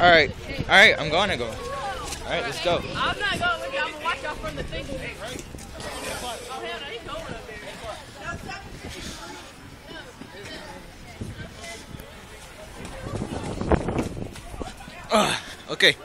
All right, all right. I'm going to go. All right, let's go. I'm not going with you. I'm gonna watch y'all from the thing. Oh hell no, he's going up there. Uh, okay.